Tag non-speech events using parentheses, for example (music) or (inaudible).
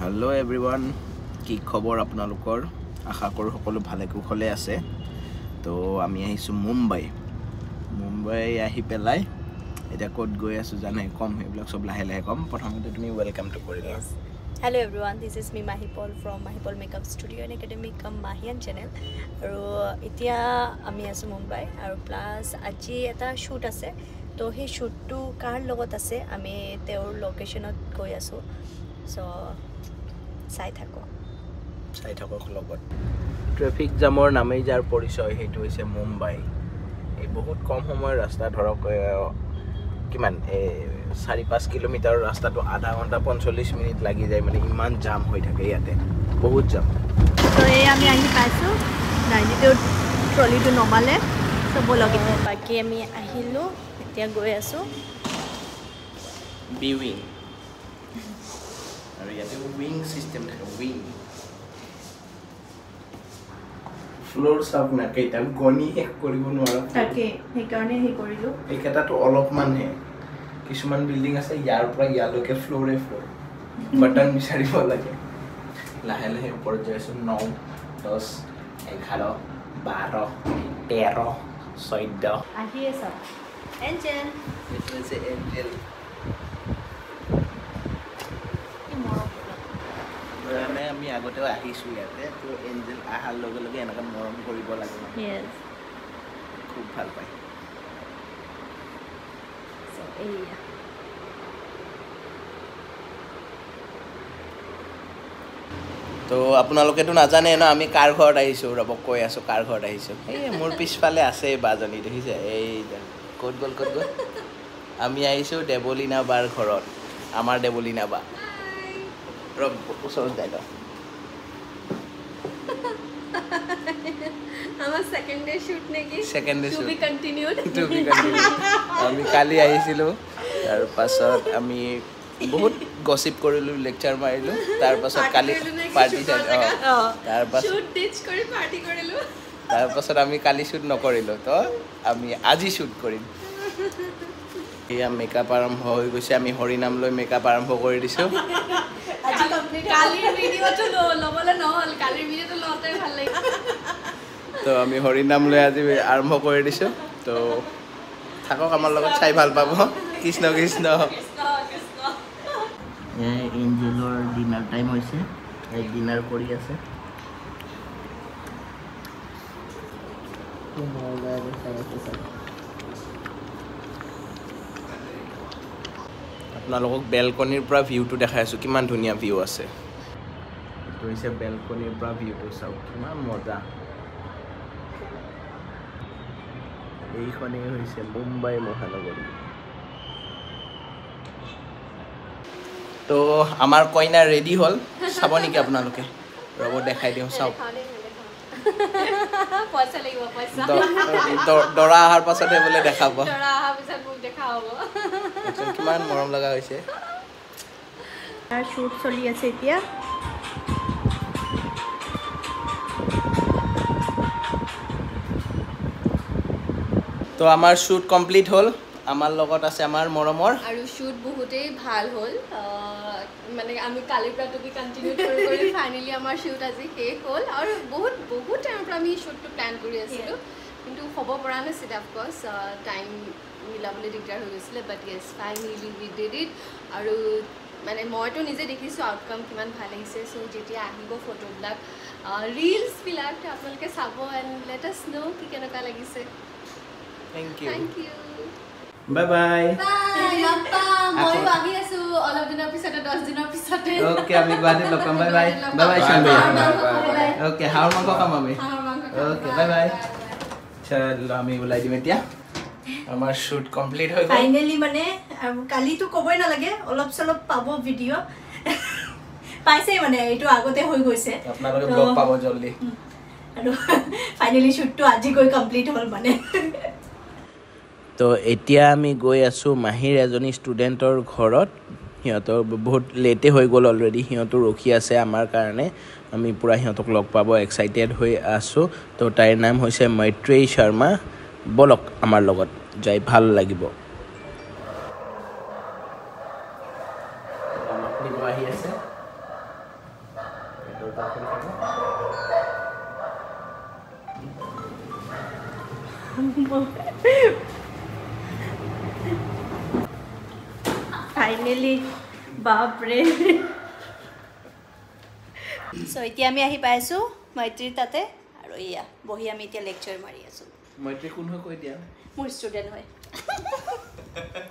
Hello everyone কি খবৰ আপোনালোকৰ? আশা কৰোঁ সকলো ভালে কুশলে আছে। তো আমি আহিছোঁ মুম্বাই। মুম্বাই আহি পেলাই এতিয়া ক'ত গৈ আছোঁ জানে ক'ম সেইবিলাক চব লাহে লাহে ক'ম। প্ৰথমতে তুমি ৱেলকামটো কৰি দিয়া hello' everyone this is me Mahipal from Mahipal makeup studio' and academy কাম মাহিয়ান চেনেল আৰু এতিয়া আমি আছোঁ মুম্বাই আৰু প্লাছ আজি এটা শ্বুট আছে। তো সেই শ্বুটটো কাৰ লগত আছে? আমি তেওঁৰ লোকেশ্যনত গৈ আছোঁ। চ' চাই থাকোঁ। চাই থাকক লগত। ট্ৰেফিক জামৰ নামেই যাৰ পৰিচয় সেইটো হৈছে মুম্বাই। এই বহুত কম সময়ৰ ৰাস্তা ধৰক কিমান এই চাৰি পাঁচ কিলোমিটাৰ ৰাস্তাটো আধা ঘণ্টা পঞ্চল্লিছ মিনিট লাগি যায় মানে ইমান জাম হৈ থাকে ইয়াতে। বহুত জাম। তো এই আমি আহি পাইছোঁ। নাইনিটো ট্ৰলিটো নমালে। চব লগে বাকী আমি আহিলোঁ এতিয়া গৈ আছোঁ। বিউইং। আৰু ইয়াতে উইং চিষ্টেম থাকে উইং ফ্ল'ৰ চাওক না কেইটা গণি শেষ কৰিব নোৱাৰা তাকে সেইকাৰণে সেই কৰিলোঁ এইকেইটাতো অলপমানহে কিছুমান বিল্ডিং আছে ইয়াৰ পৰা ইয়ালৈকে ফ্ল'ৰে ফ্ল'ৰ বাটন বিচাৰিব লাগে লাহে লাহে ওপৰত যাই আছোঁ ন দহ এঘাৰ বাৰ তেৰ চৈধ্য আহি আছা এঞ্জেল এইটো হৈছে এঞ্জেল মানে আমি আগতেও আহিছোঁ ইয়াতে তো এঞ্জেল অহাৰ লগে লগে এনেকৈ মৰম কৰিব লাগে খুব ভাল পায়। তো আপোনালোকেতো নাজানে ন আমি কাৰ ঘৰত আহিছোঁ ৰ'ব কৈ আছোঁ কাৰ ঘৰত আহিছোঁ। এই মোৰ পিছফালে আছে বাজনী দেখিছে? এই। ক'ত গ'ল ক'ত গ'ল? আমি আহিছোঁ দেৱলীনা বাৰ ঘৰত আমাৰ দেৱলীনা বা। ৰ'ব ওচৰত যাই লওঁ। আমার সেকেন্ড ডে শুট নাকি? Second day to shoot. Be continued (laughs) To be continued. আমি কালি আহিছিলোঁ তাৰপাছত আমি বহুত গচিপ কৰিলোঁ লেকচাৰ মাৰিলোঁ তাৰপাছত কালি পাৰ্টি অঁ তাৰপাছত কৰি পাৰ্টি আমি কালি শ্বুট নকৰিলোঁ তো আমি আজি শ্বুট কৰিম। এয়া মেকআপ আৰম্ভ হৈ গৈছে আমি হৰিনাম লৈ মেকআপ আৰম্ভ কৰি দিছোঁ। কালিৰ ভিডিঅ'টো ল'বলৈ নহ'ল কালিৰ ভিডিঅ'টো লওঁতে ভাল লাগিল। তো আমি হৰিনাম লৈ আজি আৰম্ভ কৰি দিছোঁ। তো থাকক আমাৰ লগত চাই ভাল পাব। কৃষ্ণ কৃষ্ণ। এঞ্জেলৰ ডিনাৰ টাইম হৈছে। ডিনাৰ কৰি আছে। আপোনালোকক বেলকনিৰ পৰা ভিউটো দেখাই আছোঁ। কিমান ধুনীয়া ভিউ আছে। এইটো হৈছে বেলকনিৰ পৰা ভিউটো চাওক কিমান মজা। এইখনেই হৈছে মুম্বাই মহানগৰী। তো আমাৰ কইনা ৰেডি হ'ল। চাব নেকি আপোনালোকে? ৰ'ব দেখাই দিওঁ চাওক। (laughs) দৰা অহাৰ পাছতহে বোলে দেখাব। দেখা কিমান মৰম লগা হৈছে। শ্বুট চলি আছে এতিয়া। তো আমাৰ শ্বুট কমপ্লিট হ'ল। আমাৰ লগত আছে আমাৰ মৰমৰ। আৰু শ্বুট বহুতেই ভাল হ'ল। মানে আমি কালিৰ পৰা তুমি কণ্টিনিউ কৰি কৰি ফাইনেলি আমাৰ শ্বুট আজি শেষ হ'ল। আৰু বহুত বহুত টাইমৰ পৰা আমি শ্বুটটো প্লেন কৰি আছিলোঁ। কিন্তু হ'ব পৰা নাছিলে অফক'ৰ্ছ টাইম মিলাবলৈ দিগদাৰ হৈ গৈছিলে but yes finally we did it আৰু মানে মইতো নিজে দেখিছোঁ আউটকাম কিমান ভাল আহিছে। চ' যেতিয়া আহিব ফটোবিলাক ৰিলছবিলাক আপোনালোকে চাব এণ্ড লেট ন' কি কেনেকুৱা লাগিছে। Thank you thank you bye bye মই ভাবি আছো অলপ দিনৰ পিছতে দহ দিনৰ পিছতে অ'কে আমি গুৱাহাটীত লগ পাম বাই বাই বাই বাই চান অ'কে হাঁহৰ মাংস খাম আমি অ'কে বাই বাই চলো আমি ওলাই দিম এতিয়া আমাৰ শ্বুট কমপ্লিট হৈ গ'ল ফাইনেলি মানে আম, কালিতো ক'বই নালাগে অলপ চলপ পাব ভিডিঅ' পাইছেই মানে এইটো আগতে হৈ গৈছে আপোনালোকে তো- ব্লগ পাব জল্দি আৰু ফাইনেলি শ্বুটটো আজি গৈ কমপ্লিট হ'ল মানে তো এতিয়া আমি গৈ আছোঁ মাহীৰ এজনী ষ্টুডেণ্টৰ ঘৰত। সিহঁতৰ বহুত লেটে হৈ গ'ল অলৰেডি সিহঁতো ৰখি আছে আমাৰ কাৰণে। আমি পূৰা সিহঁতক লগ পাব এক্সাইটেড হৈ আছোঁ। তো তাইৰ নাম হৈছে মৈত্ৰেয়ী শৰ্মা। ব'লক আমাৰ লগত যাই ভাল লাগিব। আহি আছে ফাইনেলি বাপৰে। চ' এতিয়া আমি আহি পাইছোঁ মৈত্ৰীৰ তাতে আৰু এয়া বহি আমি এতিয়া লেকচাৰ মাৰি আছোঁ। মৈত্ৰী কোন হৈ কৈ দিয়া মোৰ ষ্টুডেণ্ট হয়। (laughs)